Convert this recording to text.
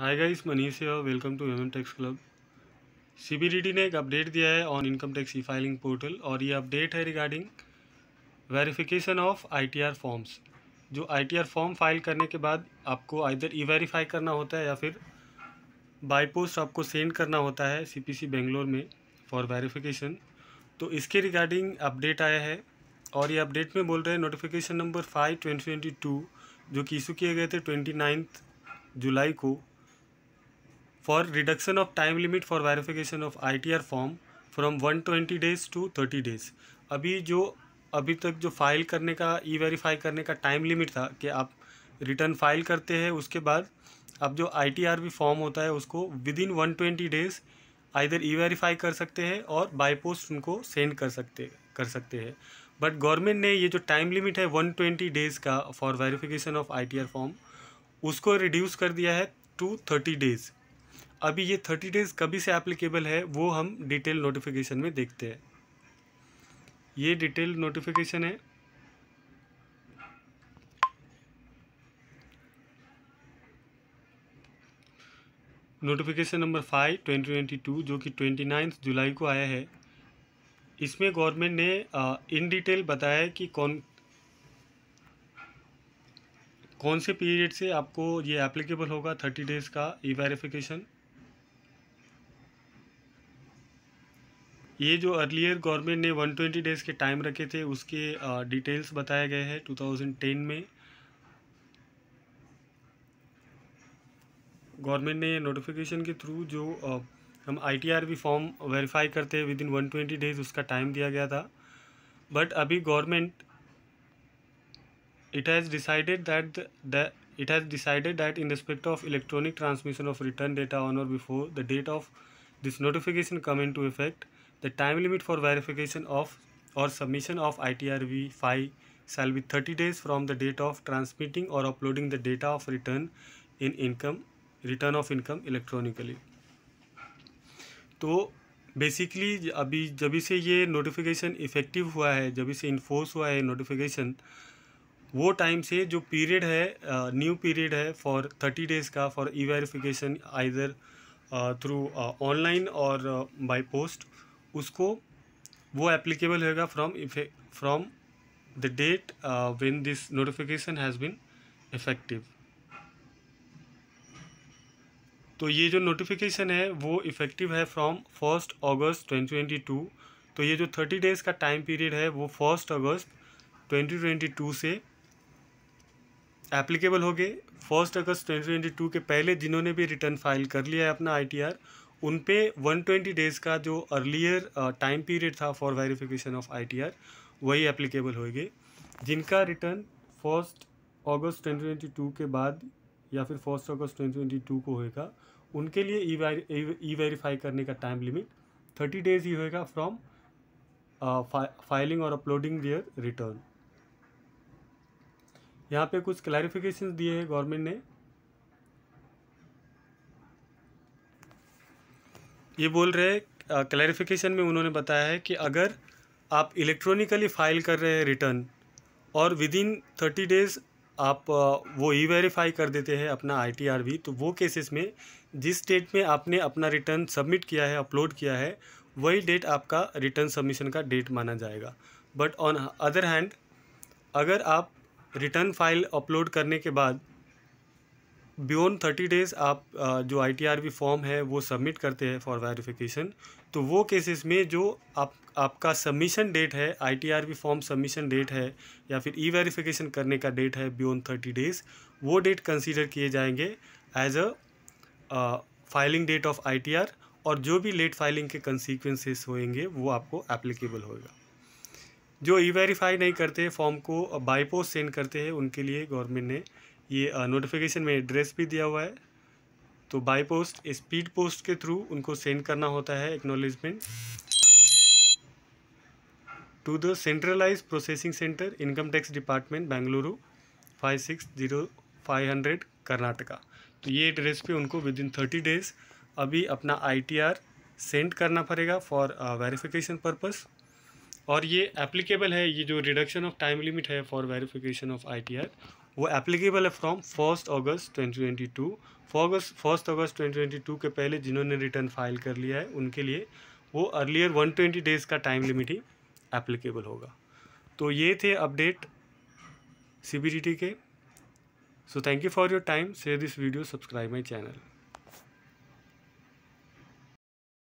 हाय guys Manish है welcome to M tax club CBDT ने एक अपडेट दिया है on income tax e filing portal और ये अपडेट है regarding verification of ITR forms जो आईटीआर फॉर्म फ़ाइल करने के बाद आपको आइधर ई वेरीफाई करना होता है या फिर बाई पोस्ट आपको सेंड करना होता है सीपीसी बेंगलोर में फॉर वेरिफिकेशन तो इसके रिगार्डिंग अपडेट आया है और ये अपडेट में बोल रहे हैं notification number five twenty twenty two जो कि इशू किए गए थे ट्वेंटी नाइन्थ जुलाई को। Reduction of time limit for verification of ITR form from one twenty days to thirty days अभी जो, अभी तक जो फ़ाइल करने का ई वेरीफाई करने का टाइम लिमिट था कि आप रिटर्न फ़ाइल करते हैं, उसके बाद अब जो आई टी आर भी फॉर्म होता है, उसको within one twenty days either e verify कर सकते हैं और बाई पोस्ट उनको सेंड कर सकते कर सकते हैं। बट गवर्नमेंट ने ये जो टाइम लिमिट है वन ट्वेंटी डेज़ का for verification of I T R form उसको रिड्यूस कर दिया है टू थर्टी डेज़ अभी ये थर्टी डेज़ कभी से एप्लीकेबल है, वो हम डिटेल नोटिफिकेशन में देखते हैं। ये डिटेल नोटिफिकेशन है। Notification number five, twenty twenty two, जो कि ट्वेंटी नाइन्थ जुलाई को आया है। इसमें गवर्नमेंट ने इन डिटेल बताया कि कौन कौन से पीरियड से आपको ये एप्लीकेबल होगा, थर्टी डेज़ का ई वेरिफिकेशन। ये जो अर्लियर गवर्नमेंट ने 120 डेज़ के टाइम रखे थे, उसके डिटेल्स बताए गए हैं 2010 में। गवर्नमेंट ने नोटिफिकेशन के थ्रू जो हम आईटीआर भी फॉर्म वेरीफाई करते हैं within one twenty days उसका टाइम दिया गया था। बट अभी government it has decided that the it has decided that in respect of electronic transmission of return data on और before the date of this notification come into to इफ़ेक्ट The time limit for verification of or submission of ITRV file shall be 30 days from the date of transmitting or uploading the data of return in income return of income electronically तो basically अभी जब से ये notification effective हुआ है जब से enforce हुआ है नोटिफिकेशन वो टाइम से जो पीरियड है न्यू uh, पीरियड है फॉर थर्टी डेज़ का for e verification either through online और बाय पोस्ट उसको वो एप्लीकेबल होगा from from the date when this notification has been effective तो ये जो नोटिफिकेशन है, वो इफ़ेक्टिव है फ्रॉम फ़र्स्ट अगस्त ट्वेंटी ट्वेंटी टू तो ये जो थर्टी डेज़ का टाइम पीरियड है, वो फ़र्स्ट अगस्त ट्वेंटी ट्वेंटी टू से एप्लीकेबल हो गए फ़र्स्ट अगस्त ट्वेंटी ट्वेंटी टू के पहले जिन्होंने भी रिटर्न फ़ाइल कर लिया है अपना आईटीआर उन पे 120 डेज़ का जो अर्लियर टाइम पीरियड था फॉर वेरिफिकेशन ऑफ़ आईटीआर वही एप्लीकेबल होएगी। जिनका रिटर्न फ़र्स्ट अगस्त 2022 के बाद या फिर फ़र्स्ट अगस्त 2022 को होएगा, उनके लिए ई वेरीफाई करने का टाइम लिमिट थर्टी डेज़ ही होएगा फ्रॉम फाइलिंग और अपलोडिंग दियर रिटर्न यहाँ पे कुछ क्लैरिफिकेशन दिए हैं गवर्नमेंट ने। ये बोल रहे हैं क्लैरिफिकेशन में उन्होंने बताया है कि अगर आप इलेक्ट्रॉनिकली फ़ाइल कर रहे हैं रिटर्न और विद इन थर्टी डेज़ आप वो ई वेरीफाई कर देते हैं अपना आई टी आर भी तो वो केसेस में जिस डेट में आपने अपना रिटर्न सबमिट किया है अपलोड किया है, वही डेट आपका रिटर्न सबमिशन का डेट माना जाएगा। बट ऑन अदर हैंड अगर आप रिटर्न फ़ाइल अपलोड करने के बाद बियॉन्ड थर्टी डेज़ आप जो आई टी फॉर्म है, वो सबमिट करते हैं फॉर वेरिफिकेशन तो वो केसेस में जो आप, आपका सबमिशन डेट है I T form submission date है, या फिर ई वेरिफिकेशन करने का डेट है बियॉन्ड थर्टी डेज़ वो डेट कंसीडर किए जाएँगे as a filing date of I T R और जो भी लेट फाइलिंग के कंसिक्वेंसेस होंगे वो आपको एप्लीकेबल होगा जो ई वेरीफाई नहीं करते फॉर्म को बाई पोस्ट सेंड करते हैं, उनके लिए गवर्नमेंट ने ये नोटिफिकेशन में एड्रेस भी दिया हुआ है। तो बाई पोस्ट स्पीड पोस्ट के थ्रू उनको सेंड करना होता है acknowledgement to the centralised processing centre income tax department Bengaluru five six zero five hundred Karnataka तो ये एड्रेस पे उनको विद इन थर्टी डेज़ अभी अपना आईटीआर सेंड करना पड़ेगा फॉर वेरिफिकेशन पर्पस और ये एप्लीकेबल है, ये जो रिडक्शन ऑफ़ टाइम लिमिट है फॉर वेरिफिकेशन ऑफ़ आईटीआर वो एप्लीकेबल है फ्रॉम फ़र्स्ट अगस्त ट्वेंटी ट्वेंटी टू फॉगस्ट फ़र्स्ट अगस्त ट्वेंटी ट्वेंटी टू के पहले जिन्होंने रिटर्न फ़ाइल कर लिया है, उनके लिए वो अर्लियर वन ट्वेंटी डेज़ का टाइम लिमिट ही एप्लीकेबल होगा। तो ये थे अपडेट सी के। So thank you for your time share this video subscribe my channel